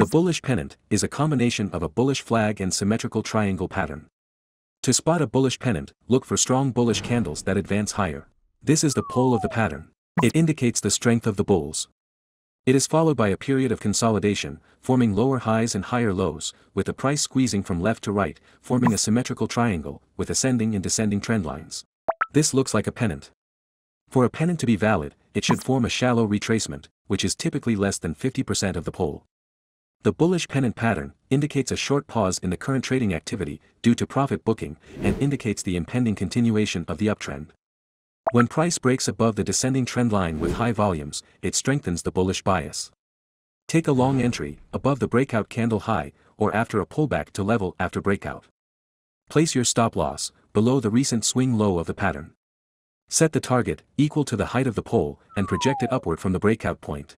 The bullish pennant is a combination of a bullish flag and symmetrical triangle pattern. To spot a bullish pennant, look for strong bullish candles that advance higher. This is the pole of the pattern. It indicates the strength of the bulls. It is followed by a period of consolidation, forming lower highs and higher lows, with the price squeezing from left to right, forming a symmetrical triangle, with ascending and descending trend lines. This looks like a pennant. For a pennant to be valid, it should form a shallow retracement, which is typically less than 50% of the pole. The bullish pennant pattern indicates a short pause in the current trading activity due to profit booking and indicates the impending continuation of the uptrend. When price breaks above the descending trend line with high volumes, it strengthens the bullish bias. Take a long entry, above the breakout candle high, or after a pullback to level after breakout. Place your stop loss, below the recent swing low of the pattern. Set the target, equal to the height of the pole, and project it upward from the breakout point.